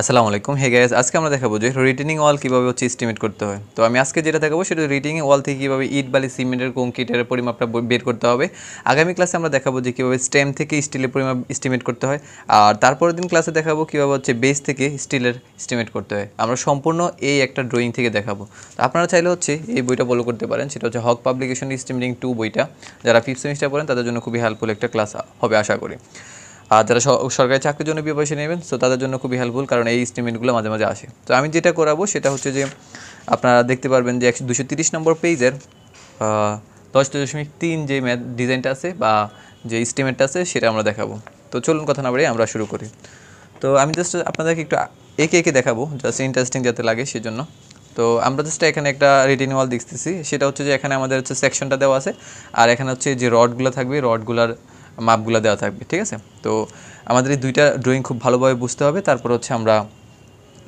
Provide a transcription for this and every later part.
আসসালামু আলাইকুম। Hey guys আজকে আমরা দেখাবো যে রিটেনিং ওয়াল কীভাবে হচ্ছে এস্টিমেট করতে হয়। তো আমি আজকে যেটা দেখাবো সেটা রিটেনিং ওয়াল থেকে কীভাবে ইট বালি, সিমেন্টের কংক্রিটের পরিমাপটা বের করতে হবে। আগামী ক্লাসে আমরা দেখাবো যে কীভাবে স্টেম থেকে স্টিলের পরিমাপ এস্টিমেট করতে হয়। আর তারপরের দিন ক্লাসে দেখাবো কীভাবে হচ্ছে বেস থেকে স্টিলের এস্টিমেট করতে হয়। আমরা সম্পূর্ণ এই একটা ড্রয়িং থেকে দেখাবো। তো আপনারা চাইলে হচ্ছে এই বইটা ফলো করতে পারেন। সেটা হচ্ছে হক পাবলিকেশন এস্টিমেটিং টু বইটা। যারা ফিফথ সেমিস্টার পড়েন, তাদের জন্য খুবই হেল্পফুল একটা ক্লাস হবে, আশা করি। আর যারা সরকারি চাকরির জন্য প্রিপারেশন নেবেন তো তাদের জন্য খুবই হেল্পফুল কারণ এই স্টেটমেন্টগুলো মাঝে মাঝে আসে। তো আমি যেটা করাবো সেটা হচ্ছে যে, আপনারা দেখতে পারবেন যে একশো দুশো তিরিশ নম্বর পেজের দশ দশমিক তিন যে ম্যাথ ডিজাইনটা আছে বা যে স্টিমেটটা আছে সেটা আমরা দেখাবো। তো চলুন কথা না বাড়িয়ে আমরা শুরু করি। তো আমি জাস্ট আপনাদেরকে একটু একে একে দেখাবো জাস্ট ইন্টারেস্টিং যাতে লাগে সেজন্য। তো আমরা জাস্ট এখানে একটা রিটিন ওয়াল দেখতেছি, সেটা হচ্ছে যে এখানে আমাদের হচ্ছে সেকশনটা দেওয়া আছে, আর এখানে হচ্ছে যে রডগুলো থাকবে রডগুলার মাপগুলো দেওয়া থাকবে, ঠিক আছে? তো আমাদের এই দুইটা ড্রয়িং খুব ভালোভাবে বুঝতে হবে, তারপর হচ্ছে আমরা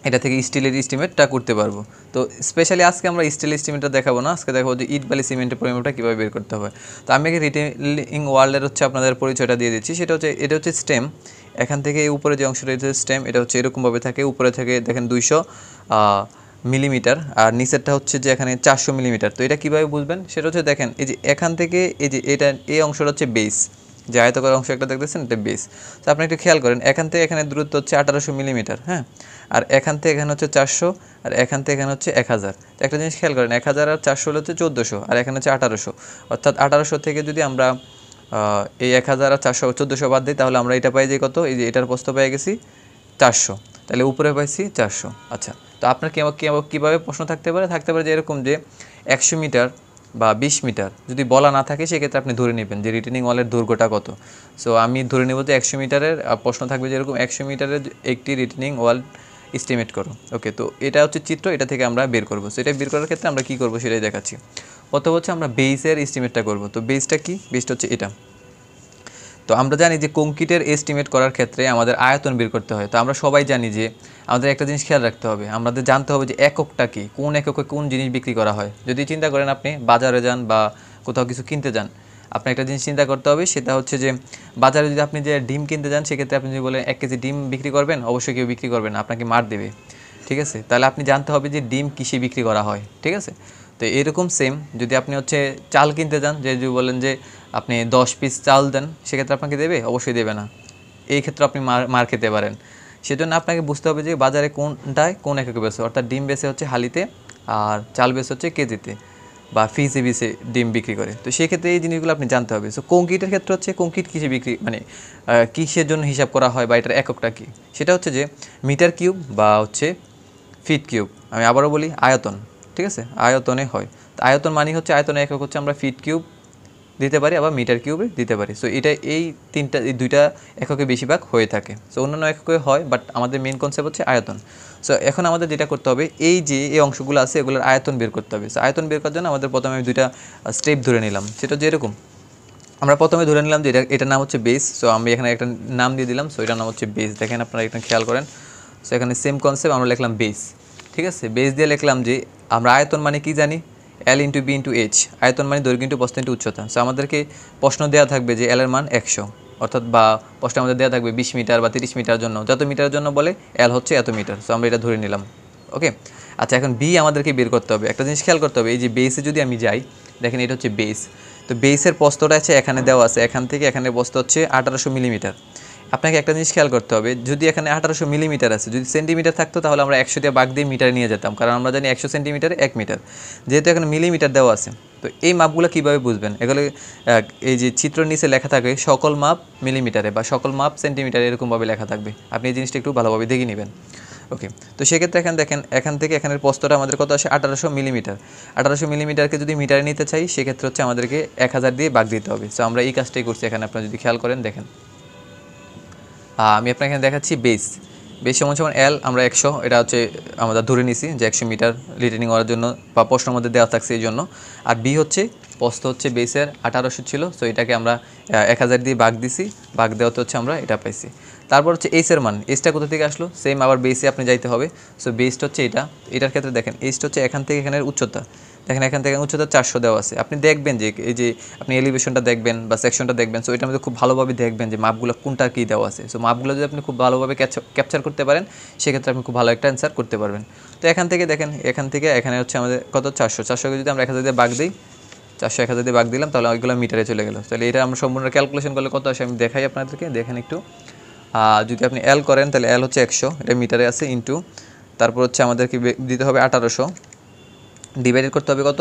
এটা থেকে স্টিলের এস্টিমেটটা করতে পারব। তো স্পেশালি আজকে আমরা স্টিল এস্টিমেটটা দেখাবো না, আজকে দেখাবো যে ইট বালি সিমেন্টের পরিমাপটা কীভাবে বের করতে হবে। তো আমি আগে রিটেলিং ওয়ার্ল্ডের হচ্ছে আপনাদের পরিচয়টা দিয়ে দিচ্ছি, সেটা হচ্ছে, এটা হচ্ছে স্টেম এখান থেকে উপরে যে অংশটা হচ্ছে স্টেম এটা হচ্ছে এরকমভাবে থাকে, উপরে থেকে দেখেন দুইশো মিলিমিটার আর নিচেরটা হচ্ছে যে এখানে চারশো মিলিমিটার তো এটা কীভাবে বুঝবেন? সেটা হচ্ছে দেখেন, এই যে এখান থেকে এই যে এটা, এই অংশটা হচ্ছে বেস যে আয়তকার অংশ একটা দেখতেছেন, এটা বেস তো আপনি একটু খেয়াল করেন, এখান থেকে এখানে দূরত্ব হচ্ছে আঠারোশো মিলিমিটার হ্যাঁ? আর এখান থেকে এখানে হচ্ছে চারশো, আর এখান থেকে এখানে হচ্ছে এক হাজার। একটা জিনিস খেয়াল করেন, এক হাজার আর চারশো হলে হচ্ছে চোদ্দোশো, আর এখানে হচ্ছে আঠারোশো। অর্থাৎ আঠারোশো থেকে যদি আমরা এই এক হাজার আর চারশো, চোদ্দোশো বাদ দিই, তাহলে আমরা এটা পাই যে কত? এই যে এটার প্রস্ত পেয়ে গেছি চারশো। তাহলে উপরে পাইছি চারশো। আচ্ছা তো আপনার কীভাবে প্রশ্ন থাকতে পারে? থাকতে পারে যে এরকম যে একশো মিটার বা বিশ মিটার। যদি বলা না থাকে, সেক্ষেত্রে আপনি ধরে নেবেন যে রিটেনিং ওয়ালের দৈর্ঘ্যটা কত। সো আমি ধরে নেব যে একশো মিটারের প্রশ্ন থাকবে যেরকম একশো মিটারের একটি রিটেনিং ওয়াল এস্টিমেট করো। ওকে তো এটা হচ্ছে চিত্র, এটা থেকে আমরা বের করব। সো এটা বের করার ক্ষেত্রে আমরা কী করব সেটাই দেখাচ্ছি। অথবা হচ্ছে আমরা বেসের এস্টিমেটটা করব। তো বেসটা কী? বেসটা হচ্ছে এটা। তো আমরা জানি যে কংক্রিটের এস্টিমেট করার ক্ষেত্রে আমাদের আয়তন বের করতে হয়। তো আমরা সবাই জানি যে আমাদের একটা জিনিস খেয়াল রাখতে হবে। আমাদের জানতে হবে যে এককটা কি? কোন এককে কোন জিনিস বিক্রি করা হয়? যদি চিন্তা করেন আপনি বাজারে যান বা কোথাও কিছু কিনতে যান আপনি একটা জিনিস চিন্তা করতে হবে, সেটা হচ্ছে যে বাজারে যদি আপনি যে ডিম কিনতে যান, সেক্ষেত্রে আপনি যদি বলেন এক কেজি ডিম বিক্রি করবেন, অবশ্যই কেউ বিক্রি করবেন আপনাকে মার দেবে। ঠিক আছে? তাহলে আপনি জানতে হবে যে ডিম কিসে বিক্রি করা হয়। ঠিক আছে? তো এরকম সেম যদি আপনি হচ্ছে চাল কিনতে যান, যে যদি বলেন যে আপনি দশ পিস চাল দেন, সেক্ষেত্রে আপনাকে দেবে? অবশ্যই দেবে না। এই ক্ষেত্রে আপনি মার মার খেতে পারেন। সেজন্য আপনাকে বুঝতে হবে যে বাজারে কোনটায় কোন এককে বেছে অর্থাৎ ডিম বেছে হচ্ছে হালিতে, আর চাল বেছে হচ্ছে কেজিতে, বা ফিসে বিসে ডিম বিক্রি করে। তো সেক্ষেত্রে এই জিনিসগুলো আপনি জানতে হবে। সো কংক্রিটের ক্ষেত্রে হচ্ছে কংক্রিট কিসে বিক্রি মানে কিসের জন্য হিসাব করা হয়, বা এটার এককটা কী? সেটা হচ্ছে যে মিটার কিউব বা হচ্ছে ফিট কিউব। আমি আবারও বলি, আয়তন, ঠিক আছে? আয়তনে হয়। আয়তন মানে হচ্ছে, আয়তনে একক হচ্ছে আমরা ফিট কিউব দিতে পারি, আবার মিটার কিউবে দিতে পারি। সো এটা এই তিনটা, এই দুইটা এককে বেশিরভাগ হয়ে থাকে। সো অন্যান্য এককে হয় বাট আমাদের মেন কনসেপ্ট হচ্ছে আয়তন। সো এখন আমাদের যেটা করতে হবে, এই যে, এই অংশগুলো আছে, এগুলোর আয়তন বের করতে হবে। সো আয়তন বের করার জন্য আমাদের প্রথমে আমি দুইটা স্টেপ ধরে নিলাম। সেটা যে এরকম। আমরা প্রথমে ধরে নিলাম যে এটা, এটার নাম হচ্ছে বেস সো আমি এখানে একটা নাম দিয়ে দিলাম। সো এটার নাম হচ্ছে বেস দেখেন আপনারা এখানে খেয়াল করেন। সো এখানে সেম কনসেপ্ট আমরা লিখলাম বেস ঠিক আছে? বেস দিয়ে লিখলাম যে, আমরা আয়তন মানে কি জানি? L into B into H আয়তন মানে দৈর্ঘ্য ইন্টু প্রস্থ ইন্টু উচ্চতা। সো আমাদেরকে প্রশ্ন দেওয়া থাকবে যে এল এর মান একশো। অর্থাৎ বা প্রশ্ন আমাদের দেওয়া থাকবে বিশ মিটার বা তিরিশ মিটার জন্য। যত মিটারের জন্য বলে এল হচ্ছে এত মিটার। সো আমরা এটা ধরে নিলাম। ওকে আচ্ছা এখন বি আমাদেরকে বের করতে হবে। একটা জিনিস খেয়াল করতে হবে, এই যে বেসে যদি আমি যাই, দেখেন এটা হচ্ছে বেস তো বেসের প্রস্তটা আছে এখানে দেওয়া আছে। এখান থেকে এখানে প্রস্ত হচ্ছে আঠারোশো মিলিমিটার। আপনাকে একটা জিনিস খেয়াল করতে হবে, যদি এখানে আঠারোশো মিলিমিটার আছে, যদি সেন্টিমিটার থাকতো তাহলে আমরা একশো দিয়ে বাঘ দিয়ে মিটার নিয়ে যেতাম, কারণ আমরা জানি একশো সেন্টিমিটার এক মিটার। যেহেতু এখানে মিলিমিটার দেওয়া আছে, তো এই মাপগুলো কীভাবে বুঝবেন? এগুলো এই যে চিত্র নিচে লেখা থাকবে, সকল মাপ মিলিমিটারে বা সকল মাপ সেন্টিমিটারে এরকমভাবে লেখা থাকবে। আপনি এই জিনিসটা একটু ভালোভাবে দেখে নেবেন। ওকে তো সেক্ষেত্রে এখানে দেখেন, এখান থেকে এখানের প্রস্তটা আমাদের কত আসে? আঠারোশো মিলিমিটার। আঠারোশো মিলিমিটারকে যদি মিটারে নিতে চাই, সেক্ষেত্রে হচ্ছে আমাদেরকে এক হাজার দিয়ে বাগ দিতে হবে। সো আমরা এই কাজটাই করছি এখানে, আপনারা যদি খেয়াল করেন, দেখেন। আমি আপনাকে এখানে দেখাচ্ছি বেস বেস সমান সমান এল আমরা একশো, এটা হচ্ছে আমরা ধরে নিছি যে একশো মিটার রিটেনিং করার জন্য বা প্রশ্নের মধ্যে দেওয়া থাকছে এই জন্য। আর বি হচ্ছে, প্রস্থ হচ্ছে বেসের আঠারোশো ছিল সো এটাকে আমরা এক হাজার দিয়ে বাঘ দিছি বাঘ দেওয়াতে হচ্ছে আমরা এটা পাইছি। তারপর হচ্ছে এইসের মান এসটা কোথা থেকে আসলো? সেম আবার বেসে আপনি যাইতে হবে সো বেসটা হচ্ছে এটা। এটার ক্ষেত্রে দেখেন এসটা হচ্ছে এখান থেকে এখানের উচ্চতা। দেখেন এখান থেকে উচ্চতা চারশো দেওয়া আছে। আপনি দেখবেন যে এই যে আপনি এলিভেশনটা দেখবেন বা সেকশনটা দেখবেন সো এটার মধ্যে খুব ভালোভাবে দেখবেন যে মাপগুলো কোনটা কী দেওয়া আছে। সো মাপগুলো যদি আপনি খুব ভালোভাবে ক্যাপচার করতে পারেন, সেক্ষেত্রে আপনি খুব ভালো একটা অ্যান্সার করতে পারবেন। তো এখান থেকে দেখেন, এখান থেকে এখানে হচ্ছে আমাদের কত? চারশো। চারশোকে যদি আমরা এক হাজার দিয়ে বাগ দিই, চারশো এক হাজার দিয়ে বাগ দিলাম, তাহলে ওইগুলো মিটারে চলে গেল। তাহলে এটা আমরা সম্পূর্ণ ক্যালকুলেশন করলে কত আসে? আমি দেখাই আপনাদেরকে, দেখেন একটু। যদি আপনি এল করেন, তাহলে এল হচ্ছে একশো। এটা মিটারে আছে ইন্টু তারপর হচ্ছে আমাদেরকে দিতে হবে আঠারোশো। ডিভাইডেড করতে হবে কত?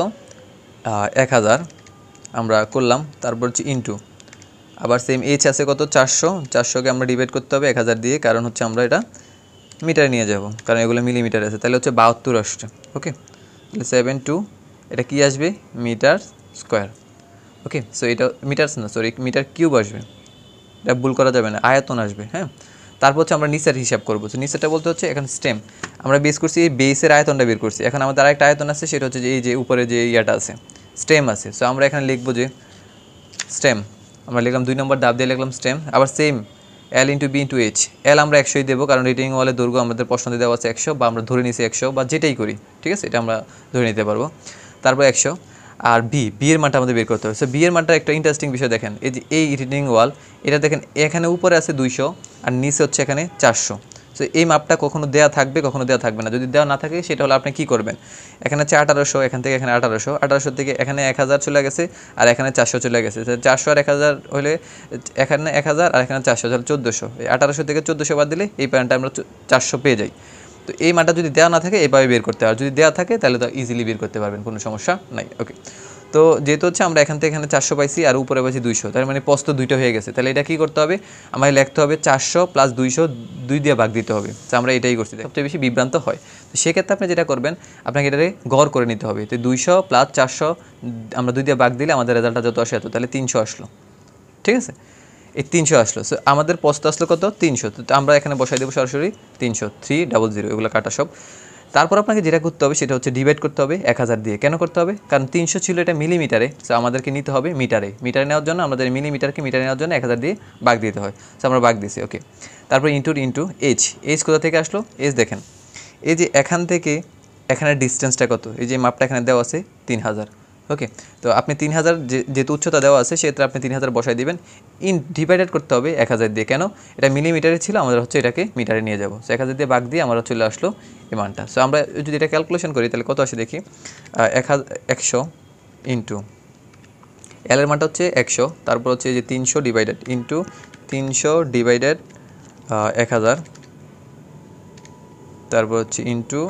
এক হাজার। আমরা করলাম, তারপর হচ্ছে ইন্টু আবার সেম এইচ আছে কত? চারশো। চারশোকে আমরা ডিভাইড করতে হবে এক হাজার দিয়ে, কারণ হচ্ছে আমরা এটা মিটারে নিয়ে যাব, কারণ এগুলো মিলিমিটার আছে। তাহলে হচ্ছে বাহাত্তর আসছে ওকে তাহলে সেভেন টু এটা কি আসবে? মিটার স্কোয়ার ওকে সো এটা মিটার্স না সরি মিটার কিউব আসবে। এটা ভুল করা যাবে না, আয়তন আসবে হ্যাঁ? তারপর হচ্ছে আমরা নিচের হিসাব করব। তো নিচেরটা বলতে হচ্ছে এখন স্টেম আমরা বেস করছি, এই বেসের আয়তনটা বের করছি। এখন আমাদের আরেকটা আয়তন আছে, সেটা হচ্ছে যে এই যে উপরে যে ইয়াটা আছে স্টেম আছে। সো আমরা এখানে লিখব যে স্টেম আমরা লিখলাম দুই নম্বর দাব দিয়ে লিখলাম স্টেম আবার same L into B into H L আমরা একশোই দেবো, কারণ রিটিং ওয়ালের দৈর্ঘ্য আমাদের প্রশ্নতে দেওয়া আছে একশো, বা আমরা ধরে নিছি একশো, বা যেটাই করি, ঠিক আছে? এটা আমরা ধরে নিতে পারব। তারপর একশো। আর বি বি এর মানটা আমাদের বের করতে হবে। সো বি এর মানটা একটা ইন্টারেস্টিং বিষয় দেখেন। এই যে এই রিটিং ওয়াল এটা দেখেন, এখানে উপরে আছে দুইশো, আর নিচে হচ্ছে এখানে চারশো। সো এই মাপটা কখনো দেওয়া থাকবে, কখনো দেওয়া থাকবে না। যদি দেওয়া না থাকে, সেটা হলো আপনি কী করবেন? এখানে হচ্ছে আঠারোশো, এখান থেকে এখানে আঠারোশো। আঠারোশো থেকে এখানে এক হাজার চলে গেছে, আর এখানে চারশো চলে গেছে। চারশো আর এক হাজার হলে এখানে এক হাজার, আর এখানে চারশো, তাহলে চোদ্দোশো। এই আঠারোশো থেকে চোদ্দোশো বাদ দিলে এই প্যান্টটা আমরা চারশো পেয়ে যাই। তো এই মানটা যদি দেওয়া না থাকে, এভাবে বের করতে হয়। আর যদি দেওয়া থাকে, তাহলে তো ইজিলি বের করতে পারবেন, কোনো সমস্যা নাই। ওকে তো যেহেতু হচ্ছে আমরা এখান থেকে এখানে চারশো পাইছি আর উপরে পাইছি দুইশো, তার মানে পস্ত দুইটা হয়ে গেছে। তাহলে এটা কী করতে হবে? আমাকে লিখতে হবে চারশো প্লাস দুইশো, দুই দিয়ে ভাগ দিতে হবে। তো আমরা এটাই করছি। সবচেয়ে বেশি বিভ্রান্ত হয়। তো সেক্ষেত্রে আপনি যেটা করবেন, আপনাকে এটাকে গড় করে নিতে হবে। তো দুইশো প্লাস চারশো, আমরা দুই দিয়ে ভাগ দিলে আমাদের রেজাল্টটা যত আসে এত, তাহলে তিনশো আসলো। ঠিক আছে? এই তিনশো আসলো। সো আমাদের পস্ত আসলো কত? তিনশো। তো আমরা এখানে বসাই দেবো সরাসরি তিনশো থ্রি ডাবল জিরো এগুলো কাটা সব। তারপর আপনাকে যেটা করতে হবে সেটা হচ্ছে ডিভাইড করতে হবে এক হাজার দিয়ে। কেন করতে হবে? কারণ তিনশো ছিল এটা মিলিমিটারে সো আমাদেরকে নিতে হবে মিটারে। মিটারে নেওয়ার জন্য আমাদের মিলিমিটারকে মিটারে নেওয়ার জন্য এক হাজার দিয়ে বাঘ দিতে হয়। সো আমরা বাঘ দিয়েছি ওকে তারপর ইন্টুর ইন্টু এইচ এইচ কোথা থেকে আসলো? এইচ দেখেন। এই যে এখান থেকে এখানে ডিস্টেন্সটা কত? এই যে মাপটা এখানে দেওয়া আছে তিন হাজার ওকে তো আপনি তিন হাজার যে- যেহেতু উচ্চতা দেওয়া আছে, সেক্ষেত্রে আপনি তিন হাজার বসাই দিবেন। ইন ডিভাইডেড করতে হবে এক হাজার দিয়ে। কেন? এটা মিলিমিটারে ছিল আমাদের হচ্ছে এটাকে মিটারে নিয়ে যাব। সো এক হাজার দিয়ে বাঘ দিয়ে আমরা চলে আসলো এই সো আমরা যদি এটা ক্যালকুলেশন করি, তাহলে কত আসে দেখি? এক একশো ইন্টু এল এর মানটা হচ্ছে একশো, তারপর হচ্ছে যে তিনশো ডিভাইডেড ইন্টু তিনশো ডিভাইডেড এক হাজার। তারপর হচ্ছে ইন্টু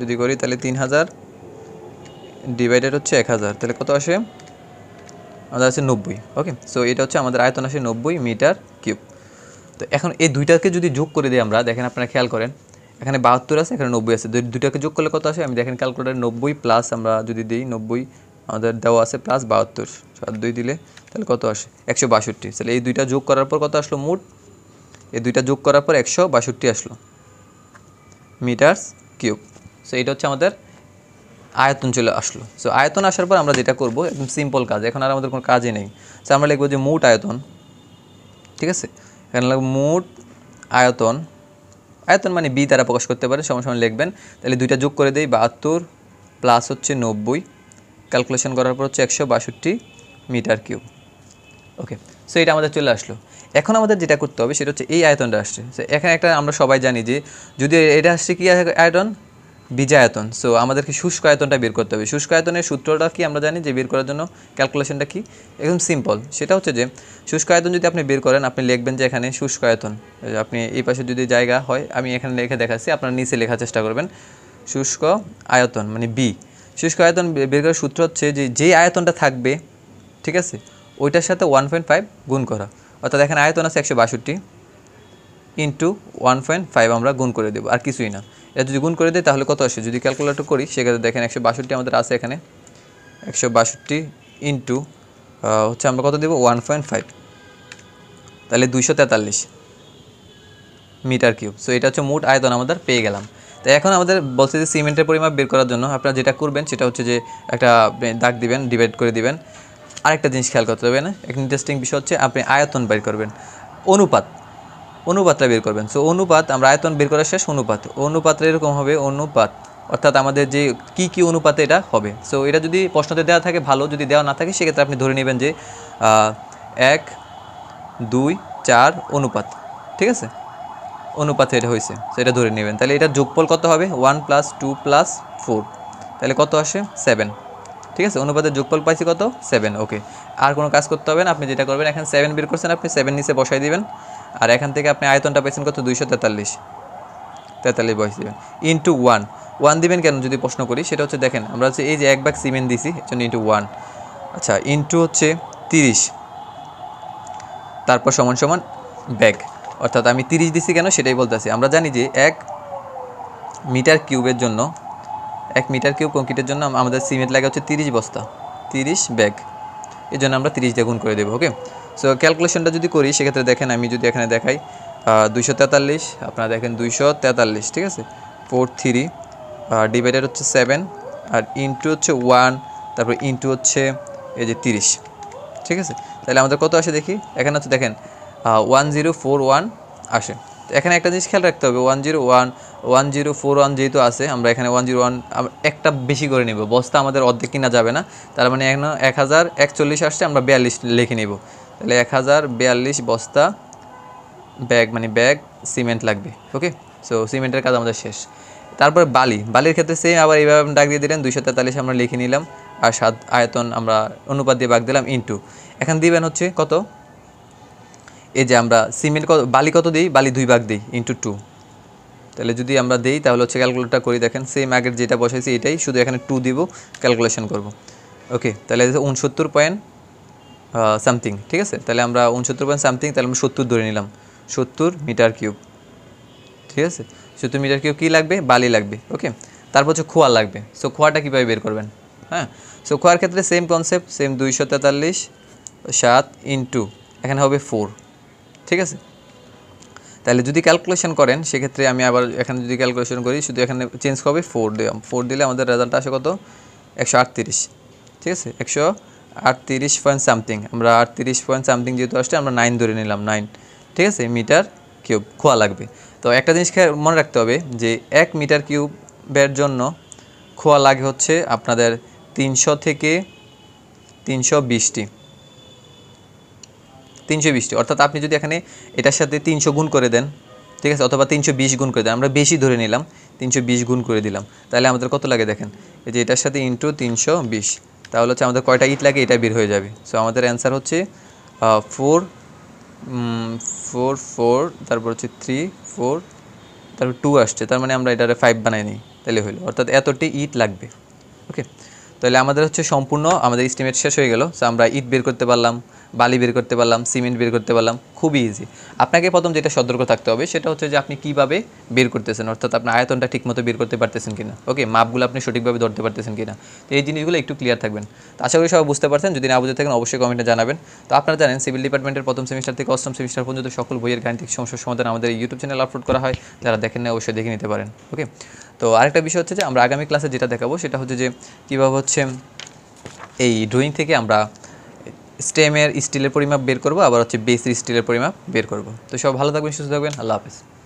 যদি করি তাহলে তিন হাজার ডিভাইডেড হচ্ছে এক হাজার, তাহলে কত আসে? আমাদের আছে নব্বই ওকে সো এটা হচ্ছে আমাদের আয়তন আসে নব্বই মিটার কিউব। তো এখন এই দুইটাকে যদি যোগ করে দিই আমরা, দেখেন আপনারা খেয়াল করেন এখানে বাহাত্তর আছে, এখানে নব্বই আছে। দুই- দুইটাকে যোগ করলে কত আসে? আমি দেখেন ক্যালকুলেটার নব্বই প্লাস আমরা যদি দিই, নব্বই আমাদের দেওয়া আছে প্লাস বাহাত্তর। সাত দুই দিলে তাহলে কত আসে? একশো বাষট্টি। তাহলে এই দুইটা যোগ করার পর কত আসলো মোট? এই দুইটা যোগ করার পর একশো বাষট্টি আসলো। মিটার্স কিউব সো এটা হচ্ছে আমাদের আয়তন চলে আসলো। সো আয়তন আসার পর আমরা যেটা করব, একদম সিম্পল কাজ। এখন আর আমাদের কোনো কাজই নেই। সো আমরা লিখব যে মোট আয়তন, ঠিক আছে? এখানে লিখব মোট আয়তন আয়তন মানে বি তারা প্রকাশ করতে পারে সময় সময় লিখবেন। তাহলে দুইটা যোগ করে দেই, বাহাত্তর প্লাস হচ্ছে নব্বই। ক্যালকুলেশন করার পর হচ্ছে একশো বাষট্টি মিটার কিউব ওকে সো এটা আমাদের চলে আসলো। এখন আমাদের যেটা করতে হবে, সেটা হচ্ছে এই আয়তনটা আসছে। সো এখানে একটা আমরা সবাই জানি যে, যদি এটা আসছে কী আয়তন? বীজ আয়তন সো আমাদেরকে শুষ্ক আয়তনটা বের করতে হবে। শুষ্ক আয়তনের সূত্রটা কি আমরা জানি যে বের করার জন্য ক্যালকুলেশনটা কি? একদম সিম্পল সেটা হচ্ছে যে, শুষ্ক আয়তন যদি আপনি বের করেন, আপনি লিখবেন যে এখানে শুষ্ক আয়তন। আপনি এই পাশে যদি জায়গা হয়, আমি এখানে লিখে দেখাচ্ছি, আপনার নিচে লেখার চেষ্টা করবেন। শুষ্ক আয়তন মানে বি শুষ্ক আয়তন বের করার সূত্র হচ্ছে যে যেই আয়তনটা থাকবে, ঠিক আছে, ওইটার সাথে ওয়ান পয়েন্ট ফাইভ গুণ করা। অর্থাৎ এখানে আয়তন আছে একশো বাষট্টি ইন্টু ওয়ান পয়েন্ট ফাইভ আমরা গুণ করে দেবো, আর কিছুই না। এটা যদি গুণ করে দিই, তাহলে কত আসে? যদি ক্যালকুলেটর করি, সেক্ষেত্রে দেখেন একশো বাষট্টি আমাদের আছে এখানে। একশো বাষট্টি ইন্টু হচ্ছে আমরা কত দেবো? ওয়ান পয়েন্ট ফাইভ তাহলে দুইশো তেতাল্লিশ মিটার কিউব। সো এটা হচ্ছে মোট আয়তন আমাদের পেয়ে গেলাম। তো এখন আমাদের বলছে যে সিমেন্টের পরিমাপ বের করার জন্য আপনারা যেটা করবেন, সেটা হচ্ছে যে একটা দাগ দিবেন ডিভাইড করে দিবেন। আরেকটা জিনিস খেয়াল করতে হবে না, একটা ইন্টারেস্টিং বিষয় হচ্ছে আপনি আয়তন বের করবেন। অনুপাত। অনুপাতটা বের করবেন। সো অনুপাত, আমরা আয়তন বের করার শেষ অনুপাত। অনুপাতটা এরকম হবে অনুপাত। অর্থাৎ আমাদের যে কি কি অনুপাতে এটা হবে। সো এটা যদি প্রশ্নতে দেওয়া থাকে, ভালো। যদি দেওয়া না থাকে, সেক্ষেত্রে আপনি ধরে নেবেন যে এক, দুই, চার অনুপাত। ঠিক আছে? অনুপাতে এটা হয়েছে। সেটা ধরে নেবেন। তাহলে এটা যোগফল কত হবে? One plus two plus four. তাহলে কত আসে? সেভেন। ঠিক আছে? অনুপাতের যোগফল পাইছি কত? সেভেন। ওকে। আর কোনো কাজ করতে হবে না। আপনি যেটা করবেন, এখানে সেভেন বের করছেন, আপনি সেভেন নিচে বসাই দিবেন। আর এখান থেকে আপনি আয়তনটা পেয়েছেন কত? দুইশো তেতাল্লিশ। তেতাল্লিশ বয়স দিবেন। ইন্টু ওয়ান ওয়ান দিবেন কেন? যদি প্রশ্ন করি, সেটা হচ্ছে দেখেন, আমরা হচ্ছে এই যে এক ব্যাগ সিমেন্ট দিছি, এর জন্য ইন্টু ওয়ান আচ্ছা ইন্টু হচ্ছে তিরিশ। তারপর সমান সমান ব্যাগ। অর্থাৎ আমি তিরিশ দিছি কেন? সেটাই বলতেছি। আমরা জানি যে এক মিটার কিউবের জন্য, এক মিটার কিউব কংক্রিটের জন্য আমাদের সিমেন্ট লাগে হচ্ছে তিরিশ বস্তা। তিরিশ ব্যাগ। এই জন্য আমরা তিরিশ দিয়ে করে দেবো ওকে সো ক্যালকুলেশনটা যদি করি, সেক্ষেত্রে দেখেন আমি যদি এখানে দেখাই দুইশো তেতাল্লিশ, আপনারা দেখেন দুইশো তেতাল্লিশ, ঠিক আছে? ফোর থ্রি ডিভাইডেড হচ্ছে সেভেন আর ইন্টু হচ্ছে ওয়ান তারপর ইন্টু হচ্ছে এই যে তিরিশ, ঠিক আছে? তাহলে আমাদের কত আসে দেখি? এখানে হচ্ছে দেখেন ওয়ান জিরো ফোর ওয়ান আসে। এখানে একটা জিনিস খেয়াল রাখতে হবে one zero one one zero four one যেহেতু আছে, আমরা এখানে ওয়ান জিরো ওয়ান একটা বেশি করে নেব। বস্তা আমাদের অর্ধেক কিনা যাবে না। তার মানে এখন এক হাজার একচল্লিশ আসছে, আমরা বিয়াল্লিশ লিখে নিব। তাহলে এক হাজার বিয়াল্লিশ বস্তা ব্যাগ মানে ব্যাগ, সিমেন্ট লাগবে ওকে সো সিমেন্টের কাজ আমাদের শেষ। তারপর বালি, বালির ক্ষেত্রে সেম আবার এইভাবে ডাক দিয়ে দিলেন, দুইশো তেতাল্লিশ আমরা লিখে নিলাম, আর সাত আয়তন আমরা অনুপাত দিয়ে ভাগ দিলাম ইন্টু এখন দিবেন হচ্ছে কত? এই যে আমরা সিমেন্ট কত, বালি কত দিই? বালি দুই ভাগ দিই ইন্টু টু তাহলে যদি আমরা দিই, তাহলে হচ্ছে ক্যালকুলেটর করি, দেখেন সেম আগের যেটা বসাইছি, এটাই শুধু এখানে টু দিব ক্যালকুলেশন করব ওকে তাহলে উনসত্তর পয়েন্ট সামথিং ঠিক আছে? তাহলে আমরা উনসত্তর পয়েন্ট সামথিং তাহলে আমরা সত্তর ধরে নিলাম। সত্তর মিটার কিউব ঠিক আছে? সত্তর মিটার কিউব কী লাগবে? বালি লাগবে ওকে তারপর হচ্ছে খোয়া লাগবে। সো খোয়াটা কীভাবে বের করবেন? হ্যাঁ? সো খোয়ার ক্ষেত্রে সেম কনসেপ্ট সেম দুইশো তেতাল্লিশ, সাত ইন্টু এখানে হবে ফোর ঠিক আছে? তাহলে যদি ক্যালকুলেশন করেন, সেক্ষেত্রে আমি আবার এখানে যদি ক্যালকুলেশন করি, শুধু এখানে চেঞ্জ হবে ফোর দিলাম ফোর দিলে আমাদের রেজাল্ট আসে কত? একশো আটত্রিশ, ঠিক আছে? একশো আটত্রিশ পয়েন্ট সামথিং আমরা আটত্রিশ পয়েন্ট সামথিং যেহেতু আসছে, আমরা নাইন ধরে নিলাম নাইন ঠিক আছে? মিটার কিউব, খোয়া লাগবে। তো একটা জিনিস মনে রাখতে হবে যে এক মিটার কিউবের জন্য খোয়া লাগে হচ্ছে আপনাদের তিনশো থেকে তিনশো বিশটি। তিনশো বিশটি। অর্থাৎ আপনি যদি এখানে এটার সাথে তিনশো গুণ করে দেন, ঠিক আছে? অথবা তিনশো বিশ গুণ করে দেন, আমরা বেশি ধরে নিলাম, তিনশো বিশ গুণ করে দিলাম। তাহলে আমাদের কত লাগে দেখেন? এই যে এটার সাথে ইন্টু তিনশো বিশ। তাহলে হচ্ছে আমাদের কয়টা ইট লাগে এটা বের হয়ে যাবে। সো আমাদের অ্যান্সার হচ্ছে ফোর ফোর ফোর তারপর হচ্ছে থ্রি ফোর তারপর টু আসছে। তার মানে আমরা এটারে ফাইভ বানাই নিই তাহলে হইল। অর্থাৎ এতটি ইট লাগবে। ওকে তাহলে আমাদের হচ্ছে সম্পূর্ণ, আমাদের ইস্টিমেট শেষ হয়ে গেল। সো আমরা ইট বের করতে পারলাম। বালি বের করতে পারলাম, সিমেন্ট বের করতে পারলাম, খুবই ইজি আপনাকে প্রথম যেটা সতর্ক থাকতে হবে সেটা হচ্ছে যে আপনি কীভাবে বের করতেছেন, অর্থাৎ আপনার আয়তনটা ঠিকমতো বের করতে পারতেছেন কিনা। ওকে মাপগুলো আপনি সঠিকভাবে ধরতে পারতেছেন কিনা। তো এই জিনিসগুলো একটু ক্লিয়ার থাকবেন। তো আশা করি সবাই বুঝতে পারছেন, যদি না বুঝে থাকেন অবশ্যই কমেন্টে জানাবেন। তো আপনারা জানেন সিভিল ডিপার্টমেন্টের প্রথম সেমিস্টার থেকে অষ্টম সেমিস্টার পর্যন্ত সকল বইয়ের গাণিতিক সমস্যার সমাধান আমাদের ইউটিউব চ্যানেল আপলোড করা হয়। যারা দেখেন না অবশ্যই দেখে নিতে পারেন। ওকে তো আরেকটা বিষয় হচ্ছে যে আমরা আগামী ক্লাসে যেটা দেখাবো সেটা হচ্ছে যে কীভাবে হচ্ছে এই ড্রয়িং থেকে আমরা স্টেমের স্টিলের পরিমাপ বের করব, আবার হচ্ছে বেসের স্টিলের পরিমাপ বের করব। তো সব ভালো থাকবেন, সুস্থ থাকবেন, আল্লাহ হাফেজ।